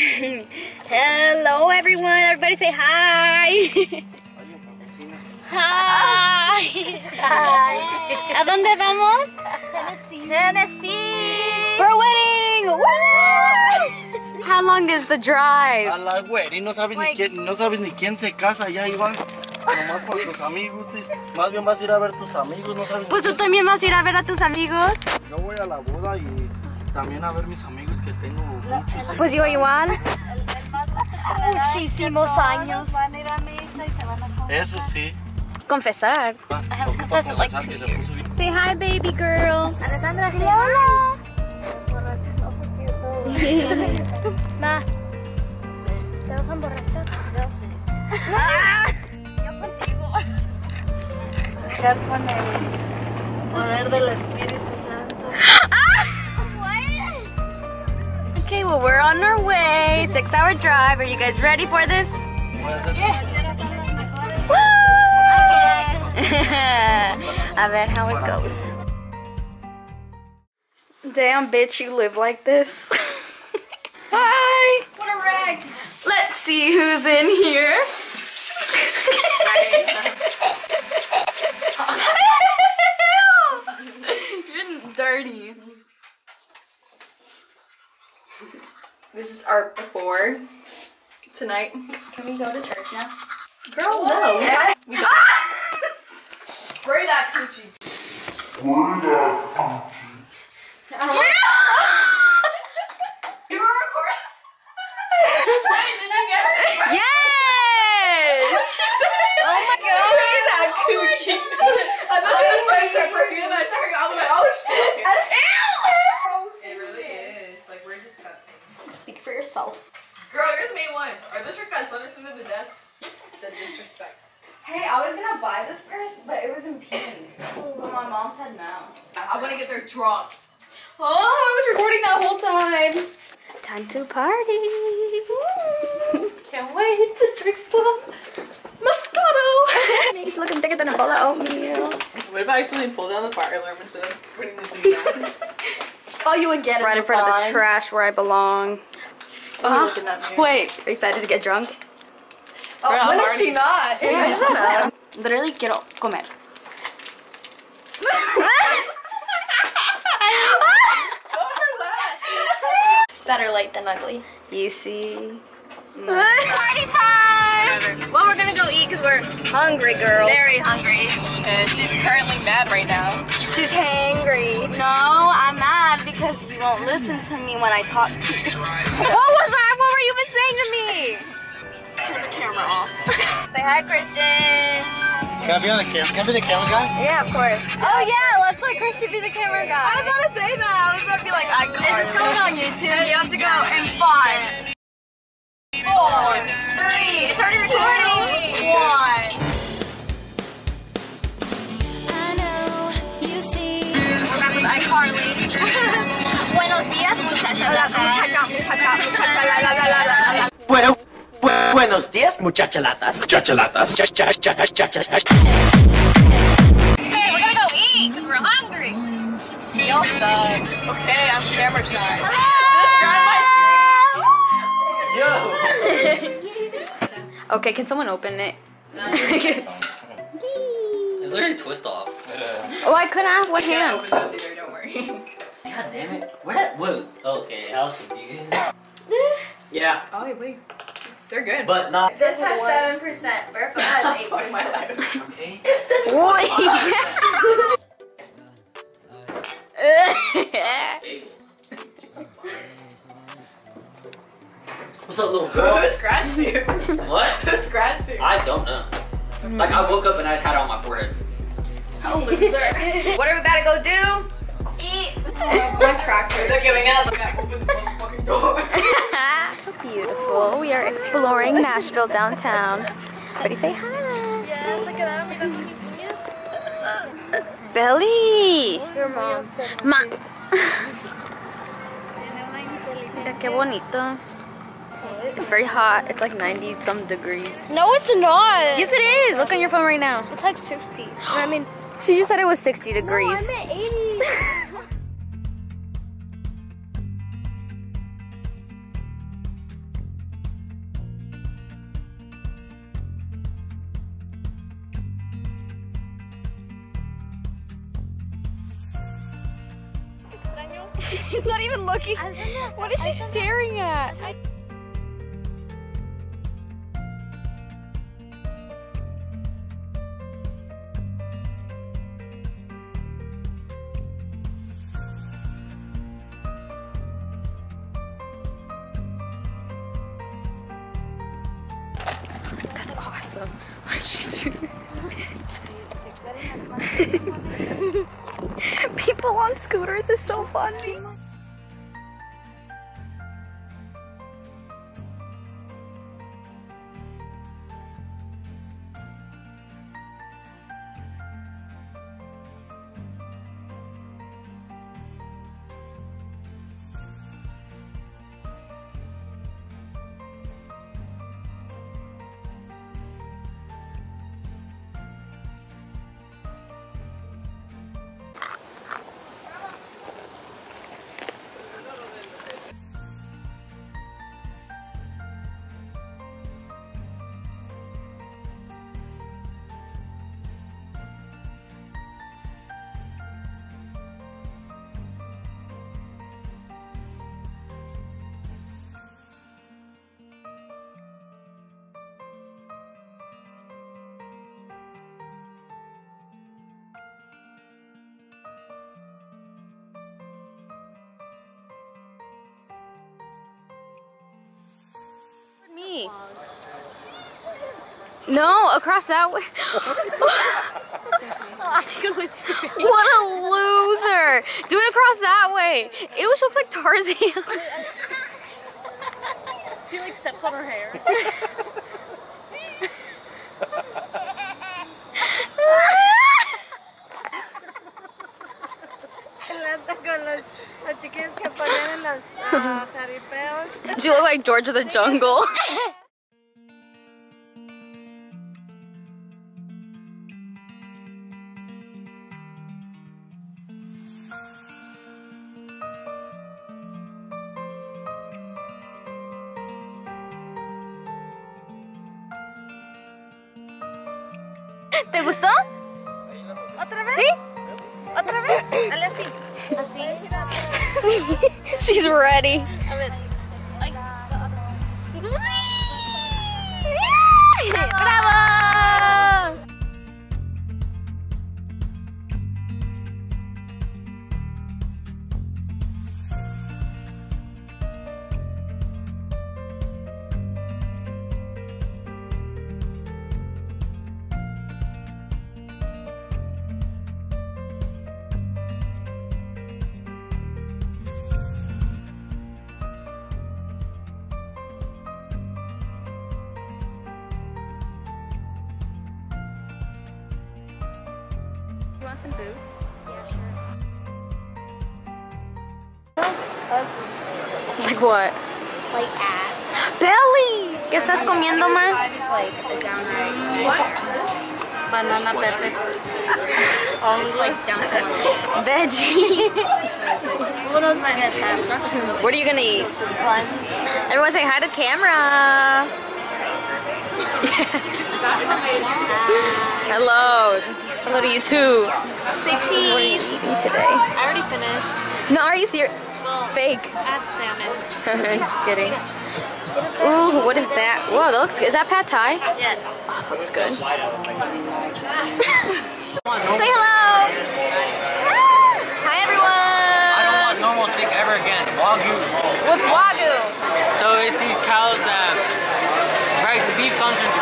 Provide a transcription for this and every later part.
Hello everyone, everybody say hi. Hi. ¿A dónde vamos? Tennessee. Tennessee. For a wedding. Woo! How long is the drive? A la güey, no sabes ni quién, no sabes ni quién se casa ya Iván. Nomás por tus amigos, más bien vas a ir a ver tus amigos, no sabes. Pues tú también vas a ir a ver a tus amigos. Yo voy a la boda y también a ver mis amigos que tengo muchos. Pues yo igual. Muchísimos años. Van a ir a misa y se van a comer. Eso sí. Confesar. I have confessed like two years. Say hi, baby girl. Alessandra, Say hola. Ma. ¿Te vas a emborrachar? Yo sí. Yo contigo. Echar con el poder del Espíritu we're on our way. Six hour drive. Are you guys ready for this? Hacer- I bet how it goes. Damn, bitch, you live like this. Hi! What a rag! Let's see who's in here. You're dirty. This is our before tonight. Can we go to church now? Girl, no. We got- Spray that coochie. You were recording. Wait, did you get it? Yes! Oh, oh my god! that coochie. I thought she was spraying her perfume. I saw her. I was like, oh shit. Ew. It really is. Like we're disgusting. Speak for yourself. Girl, you're the main one. Are this your calzones under the desk? The disrespect. Hey, I was gonna buy this purse, but it was in pink. But my mom said no. I want to get there drunk. Oh, I was recording that whole time. Time to party. Can't wait to drink some Moscato. He's looking thicker than a bowl of oatmeal. What if I accidentally pull down the fire alarm instead of putting the thing down? All oh, you would get Right in front of the trash where I belong. I'm looking ah, at me. Wait, are you excited to get drunk? Oh, Girl, I'm when is she not? Shut up. Literally quiero comer. Better late than ugly. You see? Party time! Well, we're gonna go eat because we're hungry, girl. Very hungry. And she's currently mad right now. She's hangry. No, I'm mad because you won't listen to me when I talk to you. what was that? What were you even saying to me? Turn the camera off. Say hi, Christian. Can I be on the camera? Can I be the camera guy? Yeah, of course. Oh yeah, let's let Christian be the camera guy. I was about to say that. I was about to be like, I Is this going on YouTube? You have to go in five, four, three, It's already recording. one. I know you see. We're back with iCarly. Buenos días, muchacha. Muchacha, muchacha, muchacha, buenos días, muchachalatas. Muchachalatas. Ch- ch- ch- ch- ch- ch- Hey, we're gonna go eat because we're hungry. Y'all suck. Okay, I'm camera shy. Okay, can someone open it? It's literally twist off. oh, I couldn't have one hand. either, don't worry. God damn it. Where that? Whoa. Okay, I was confused. yeah, Oh, wait, wait. They're good. but not. This has seven percent. Bertha has eight Fuck my percent. life. Okay. What's up, little girl? Who scratched you? what? Who scratched you? I don't know. Like I woke up and I had it on my forehead. Oh, loser. What are we about to go do? Eat. My tracks are. They're giving us. Like, open the motherfucking door. Beautiful. We are exploring Nashville downtown. Everybody say hi. Yes, look at that. Belly. Your mom. Ma. Mira qué bonito. It's very hot. It's like 90 some degrees. No, it's not. Yes, it is. Look on your phone right now. It's like 60. I mean, She just said it was 60 no, degrees. I'm at 80. She's not even looking. What is she staring at? That's awesome. What did do? People on scooters is so funny. No, across that way. what a loser! Do it across that way. Ew, she looks like Tarzan. She like steps on her hair. con los, los chiquillos que ponen en los ah, jaripeos. She look like George of the Jungle. ¿Te gustó? ¿Otra vez? ¿Sí? ¿Otra vez? Dale así. Así. She's ready. A ver. Want some boots? Yeah, sure. Like what? Like ass. Belly! ¿Qué estás comiendo, ma? like a downright. Banana pepe. Almost like down to one leg. Veggies. What are you gonna eat? Buns. Everyone say hi to camera. Hello. Hello to you too. Say What are you cheese. eating today? I already finished. No, are you serious? Well, Fake. add salmon. Just kidding. Ooh, what is that? Whoa, that looks good. Is that pad thai? Yes. Oh, that looks good. Say hello. Hi everyone. I don't want normal steak ever again. Wagyu. What's wagyu? So it's these cows that, right, the beef comes from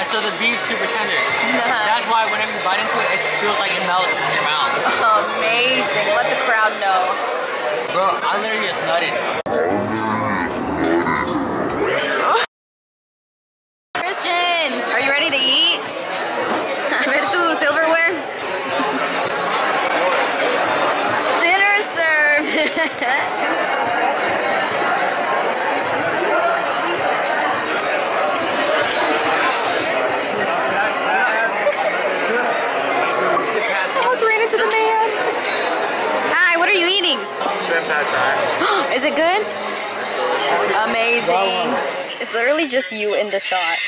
Yeah, so the beef's super tender. That's why whenever you bite into it, it feels like it melts in your mouth. Amazing. Let the crowd know. Bro, I literally just nutted. Christian, are you ready to eat? A ver tu silverware. Dinner served. pad thai. Is it good? Amazing. It's literally just you in the shot.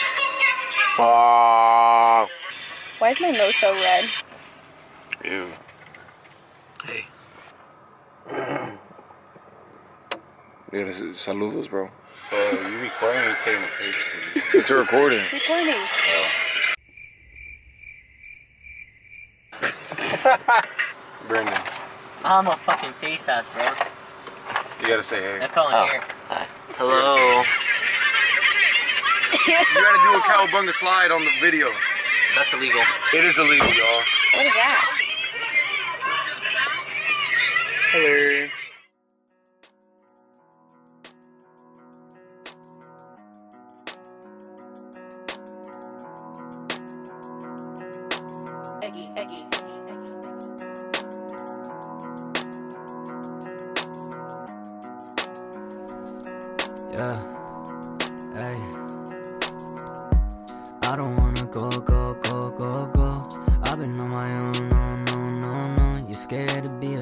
Fuck. Why is my nose so red? Ew. Hey. Yeah, this is saludos, bro. So you recording or you taking a picture? It's a recording. Recording. Oh. Brandon, I'm a fucking face ass, bro. You gotta say hey. That fell in Oh. here. Hi. Hello. You gotta do a cowabunga slide on the video. That's illegal. It is illegal, y'all. What is that? Hello. Yeah. Hey. I don't wanna go, go, go, go, go. I've been on my own, no, no, no, no. You're scared to be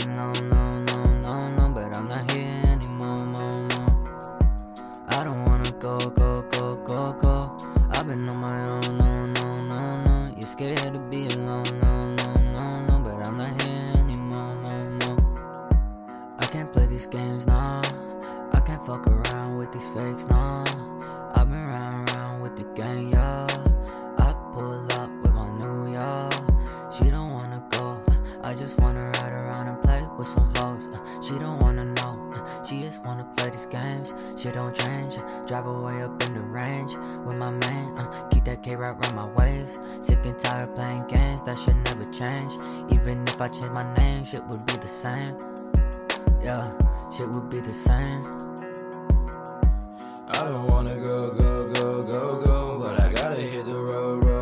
gang, yeah. I pull up with my new y'all. She don't wanna go. I just wanna ride around and play with some hoes. uh, She don't wanna know. uh, She just wanna play these games. She don't change. uh, Drive away up in the range with my man. Keep that K right around my waist. Sick and tired playing games that should never change. Even if I change my name, shit would be the same. Yeah, shit would be the same. I don't wanna go, go, go, go, go, but I gotta hit the road, road,